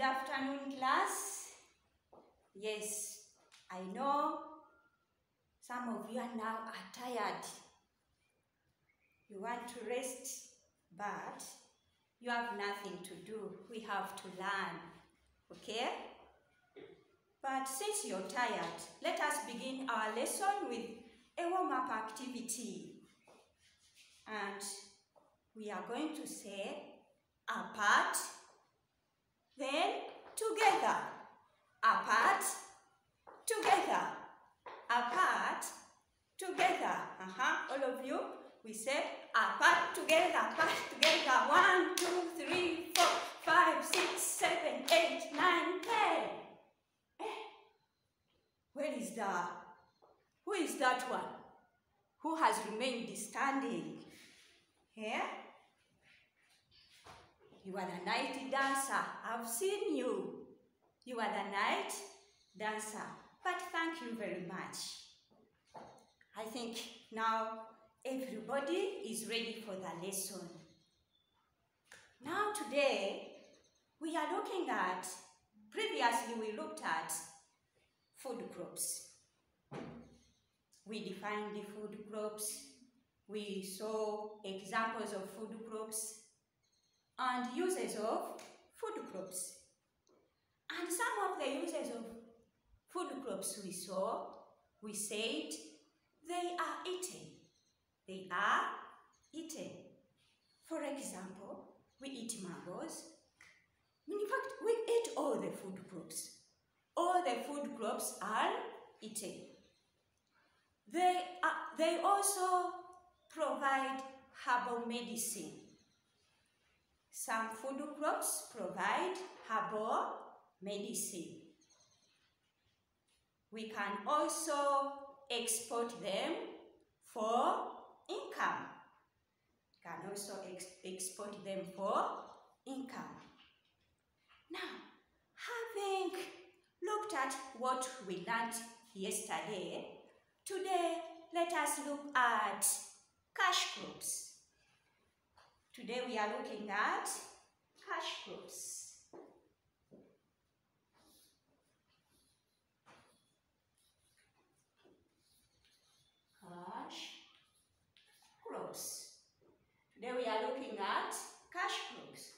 Good afternoon, class. Yes, I know some of you are now are tired. You want to rest, but you have nothing to do. We have to learn, okay? But since you're tired, let us begin our lesson with a warm-up activity. And we are going to say apart, then together. Apart, together. Apart, together. Uh-huh. All of you, we say apart, together, apart, together. One, two, three, four, five, six, seven, eight, nine, ten. Eh, Where is the, who is that one? Who has remained standing? Here? You are the night dancer. I've seen you. You are the night dancer. But thank you very much. I think now everybody is ready for the lesson. Now today we are looking at, previously we looked at food crops. We defined the food crops. We saw examples of food crops and uses of food crops. And some of the uses of food crops we saw, we said they are eaten. They are eaten. For example, we eat mangoes. In fact, we eat all the food crops. All the food crops are eaten. They, are, they also provide herbal medicine. Some food crops provide herbal medicine. We can also export them for income. Can also ex export them for income. Now, having looked at what we learned yesterday, today let us look at cash crops. Today we are looking at cash crops. Cash crops. Today we are looking at cash crops.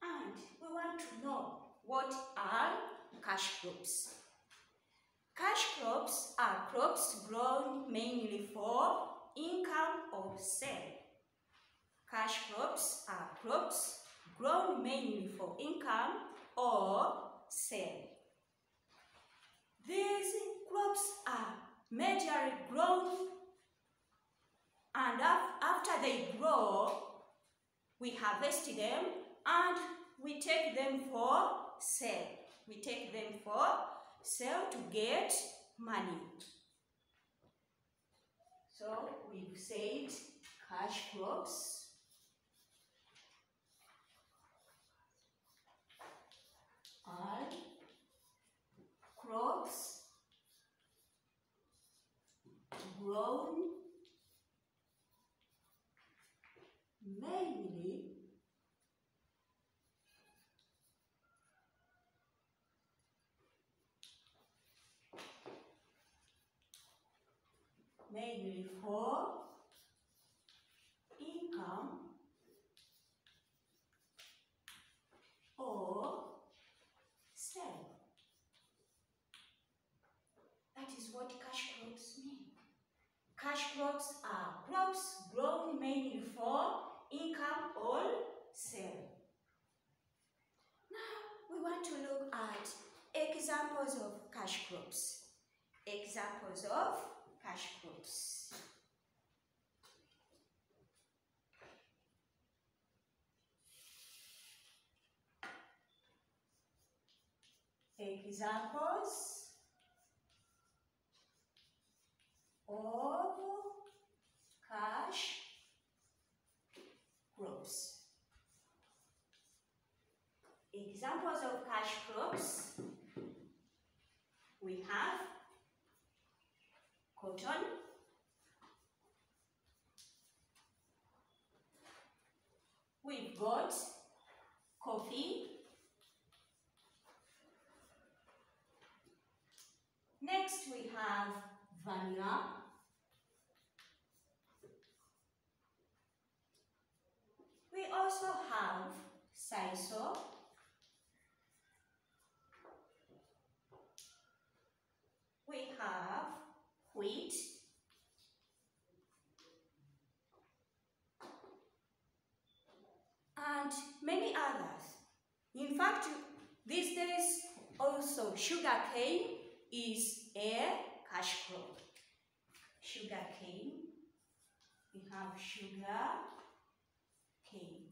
And we want to know what are cash crops. Cash crops are crops grown mainly for income or sale. Cash crops are crops grown mainly for income or sale. These crops are majorly grown and after they grow, we harvest them and we take them for sale. We take them for sale to get money. So we've said cash crops. Are crops grown mainly mainly for income or sale. That is what cash crops mean. Cash crops are crops grown mainly for income or sale. Now we want to look at examples of cash crops. Examples of cash crops. Examples ovo, cash, crops. Examples of cash crops, we have cotton, we've got coffee, next we have vanilla. We also have sisal. We have wheat. And many others. In fact, these days also sugar cane is a cash crop. Sugar cane. We have sugar cane.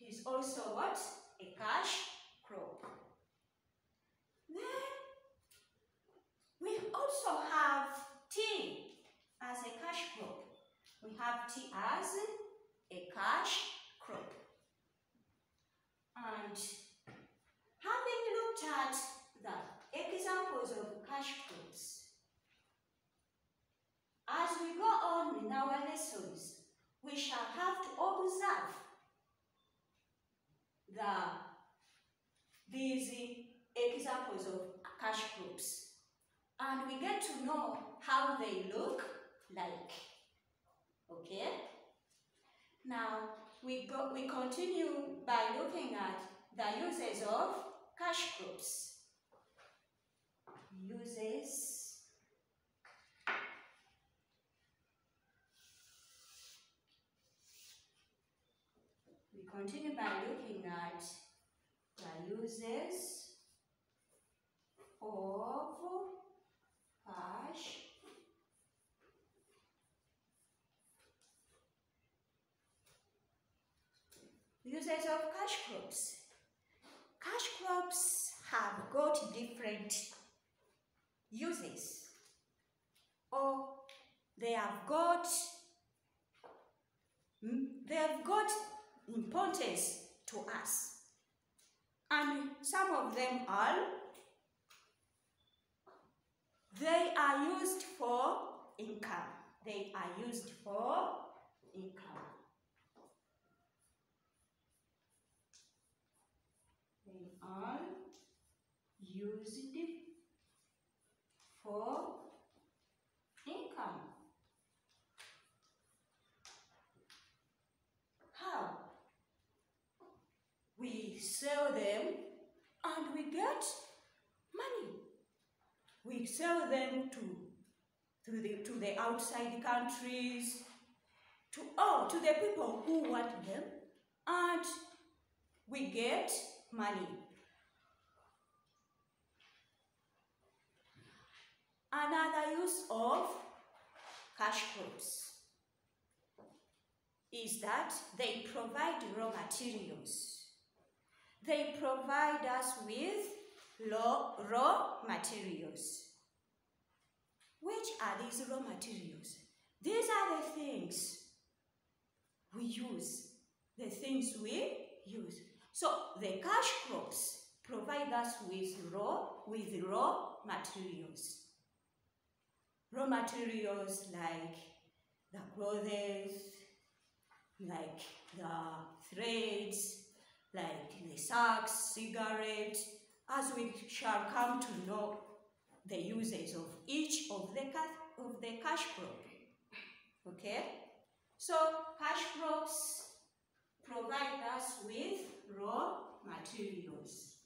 It is also what? A cash crop. Then we also have tea as a cash crop. We have tea as a cash crop. And having looked at as we go on in our lessons, we shall have to observe the these examples of cash crops and we get to know how they look like. Okay? Now, we, go, we continue by looking at the uses of cash crops. Uses We continue by looking at the uses of cash Uses of cash crops. Cash crops have got different uses or they have got mm, they have got importance to us. And some of them are they are used for income. They are used for income. They are used for income. How? We sell them and we get money. We sell them to, to, the, to the outside countries, to, oh, to the people who want them, and we get money. Another use of cash crops is that they provide raw materials. They provide us with raw, raw materials. Which are these raw materials? These are the things we use, the things we use. So the cash crops provide us with raw, with raw materials. Raw materials like the clothes, like the threads, like the sacks, cigarettes, as we shall come to know the uses of each of the, of the cash crop. Okay? So cash crops provide us with raw materials.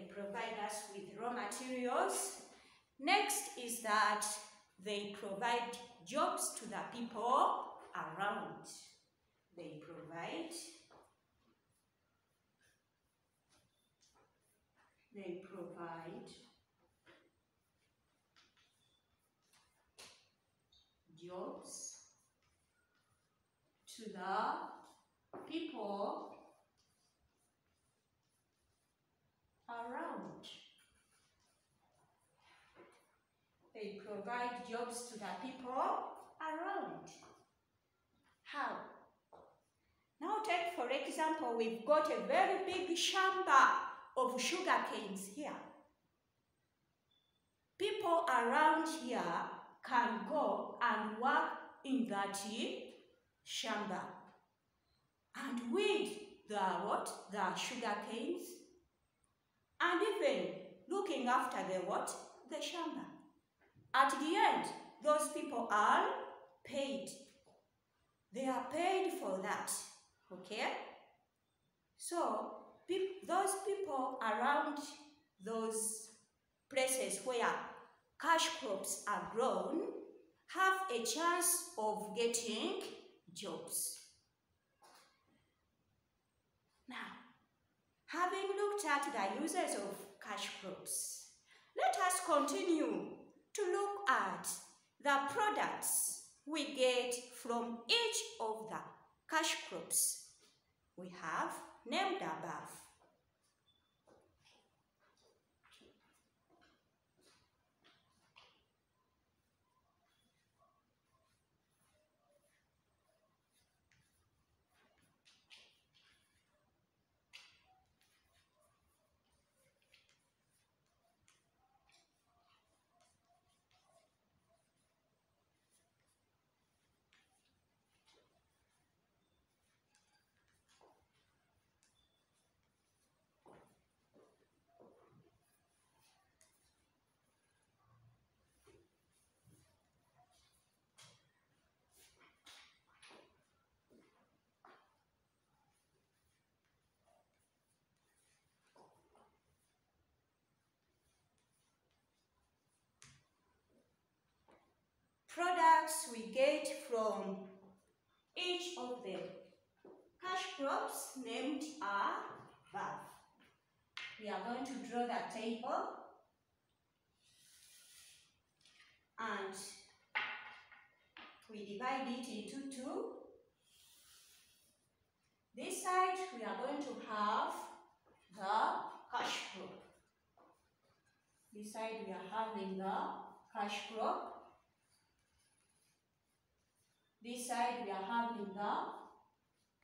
They provide us with raw materials. Next is that they provide jobs to the people around. They provide they provide jobs to the people around. They provide jobs to the people around. How? Now take for example we've got a very big shamba of sugar canes here. People around here can go and work in that shamba and weed the what? The sugar canes and even looking after the what? The shamba. At the end, those people are paid. They are paid for that. Okay? So, pe those people around those places where cash crops are grown have a chance of getting jobs. Now, having looked at the uses of cash crops, let us continue to look at the products we get from each of the cash crops we have named above. Products we get from each of the cash crops named above. We are going to draw the table and we divide it into two. This side we are going to have the cash crop. This side we are having the cash crop this side we are having the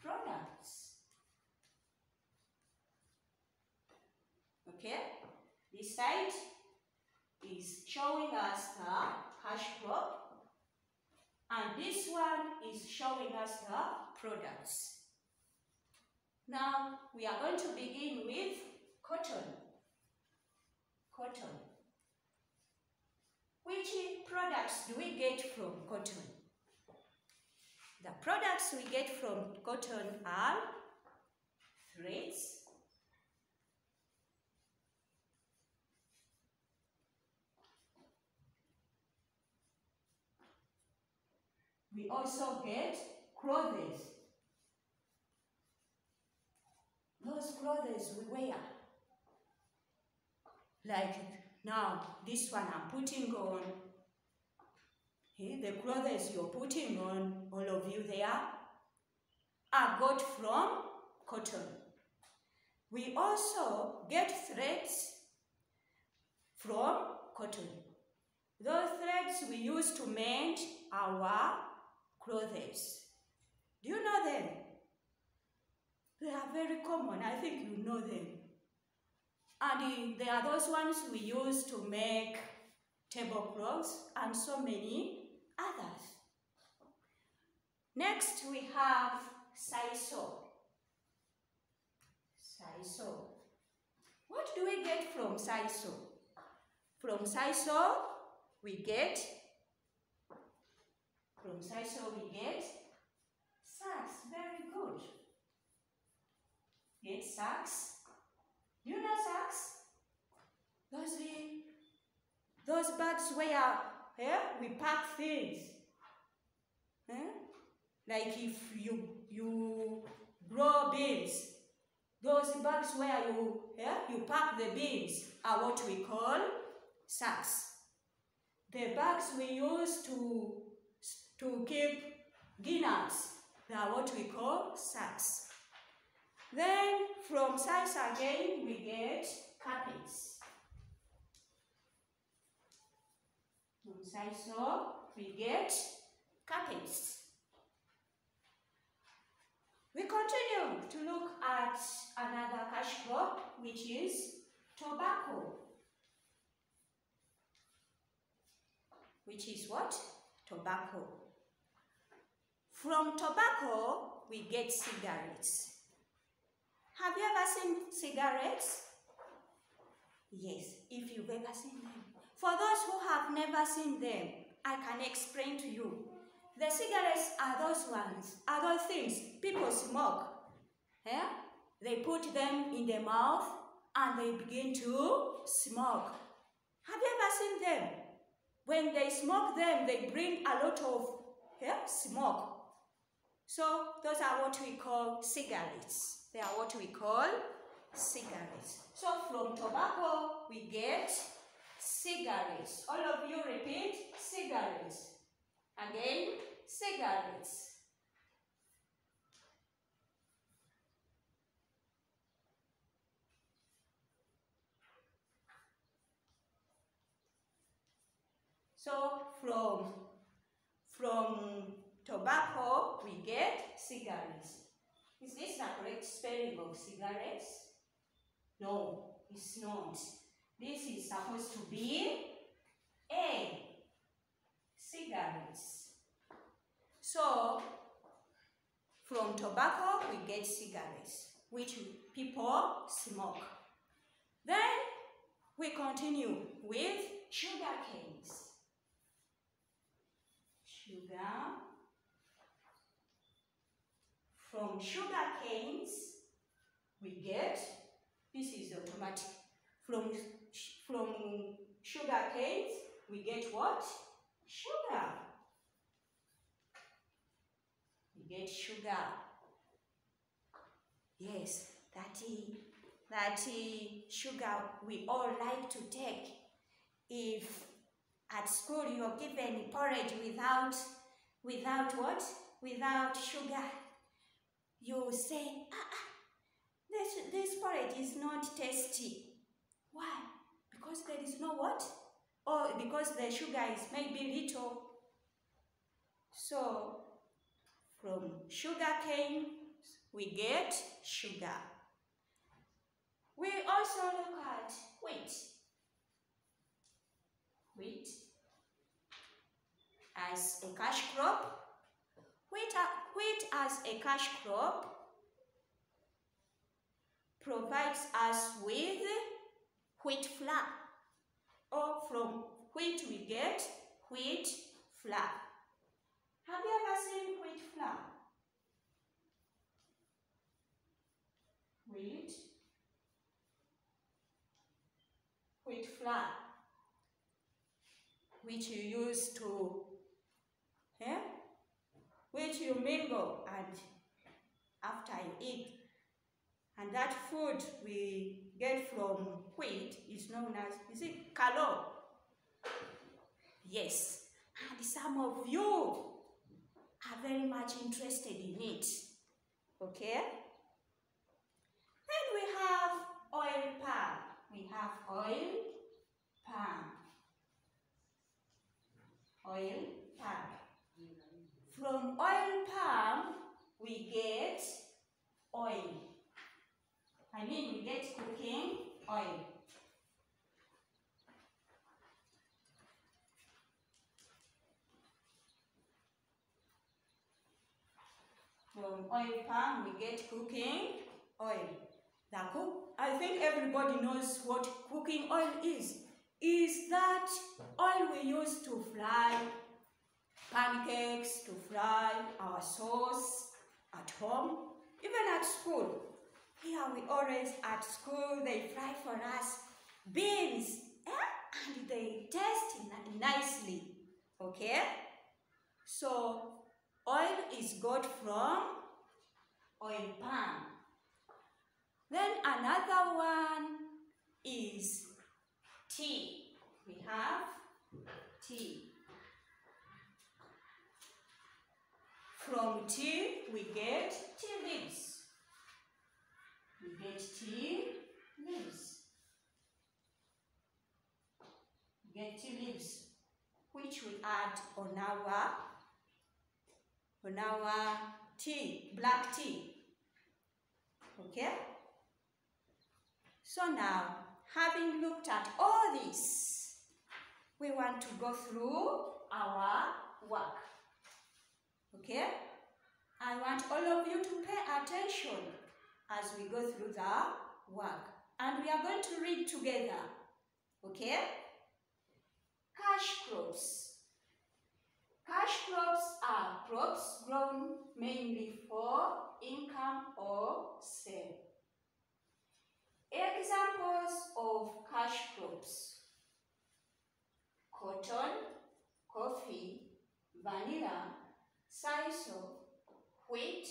products. Okay? This side is showing us the cash crop and this one is showing us the products. Now we are going to begin with cotton. Cotton. Which products do we get from cotton? The products we get from cotton are threads, we also get clothes. Those clothes we wear. Like now, this one I'm putting on the clothes you're putting on, all of you there, are got from cotton. We also get threads from cotton. Those threads we use to mend our clothes. Do you know them? They are very common. I think you know them. And they are those ones we use to make tablecloths and so many others. Next we have sisal. Sisal. What do we get from sisal? From sisal we get from sisal we get sacks. Very good. Get sacks. You know sacks? Those those bags where yeah, we pack things. Eh? Like if you you grow beans, those bags where you yeah, you pack the beans are what we call sacks. The bags we use to to keep guineas, they are what we call sacks. Then from sacks again we get carpets. So we get carpets. We continue. to look at another cash crop, which is tobacco. Which is what? Tobacco. From tobacco, we get cigarettes. Have you ever seen cigarettes? Yes, if you've ever seen them. For those who have never seen them, I can explain to you. The cigarettes are those ones, are those things people smoke. Yeah? They put them in their mouth and they begin to smoke. Have you ever seen them? When they smoke them, they bring a lot of yeah, smoke. So those are what we call cigarettes. They are what we call cigarettes. So from tobacco, we get cigarettes. All of you repeat, cigarettes. Again, cigarettes. So from, from tobacco, we get cigarettes. Is this the correct spelling of cigarettes? No, it's not. This is supposed to be A, cigarettes. So, from tobacco, we get cigarettes, which people smoke. Then, we continue with sugar canes. Sugar. From sugar canes, we get, this is automatic. From, from sugar canes, we get what? Sugar. We get sugar. Yes, that that sugar we all like to take. If at school you're given porridge without, without what? Without sugar, you say, ah, ah, this, this porridge is not tasty. Why? Because there is no what? Or because the sugar is maybe little. So, from sugar cane, we get sugar. We also look at wheat. Wheat as a cash crop. Wheat, uh, wheat as a cash crop provides us with wheat flour. Or from wheat we get wheat flour. Have you ever seen wheat flour? Wheat. Wheat flour. Which you use to, yeah? Which you mingle and after you eat. And that food we get from wheat is known as, is it kalo? Yes. And some of you are very much interested in it. Okay? Then we have oil palm. We have oil palm. Oil palm. From oil palm, we get oil. I mean, we get cooking oil. From oil palm, we get cooking oil. The cook, I think everybody knows what cooking oil is. Is that oil we use to fry pancakes, to fry our sauce at home, even at school. Here we always at school, they fry for us beans eh? and they taste nicely. Okay? So oil is got from oil palm. Then another one is tea. We have tea. From tea, we get tea leaves. We get tea leaves. We get tea leaves, which we add on our on our tea, black tea. Okay? So now, having looked at all this, we want to go through our work. Okay? I want all of you to pay attention as we go through the work. And we are going to read together. Okay? Cash crops. Cash crops are crops grown mainly for income or sale. Examples of cash crops. Cotton, coffee, vanilla, sisal, wheat,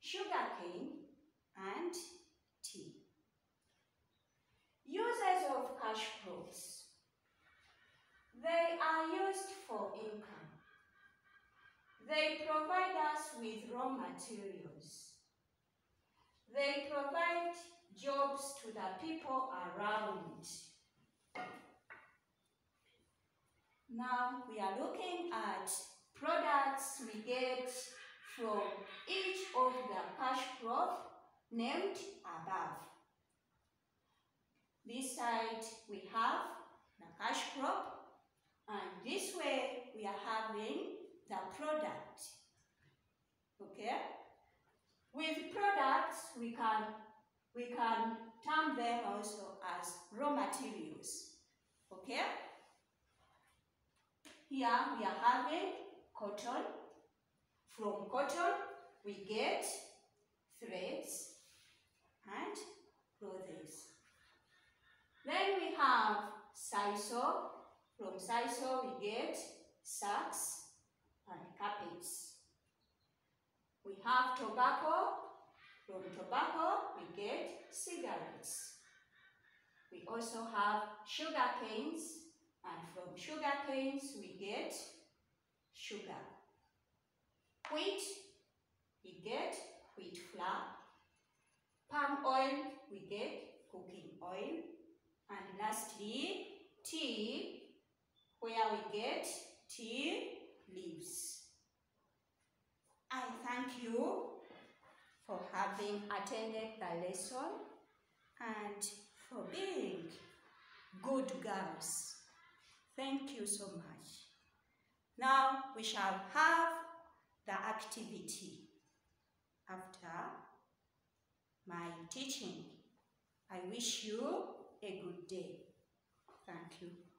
sugarcane, and tea. Uses of cash crops. They are used for income. They provide us with raw materials. They provide jobs to the people around. Now we are looking at products we get from each of the cash crop named above. This side we have the cash crop and this way we are having the product. Okay? With products, we can, we can term them also as raw materials. Okay? Here we are having cotton. From cotton, we get threads and clothes. Then we have sisal. From sisal, we get sacks and carpets. We have tobacco. From tobacco, we get cigarettes. We also have sugar canes, and from sugar canes, we get sugar. Wheat, we get wheat flour. Palm oil, we get cooking oil. And lastly, tea, where we get tea leaves. I thank you for having attended the lesson and for being good girls. Thank you so much. Now we shall have the activity after my teaching. I wish you a good day. Thank you.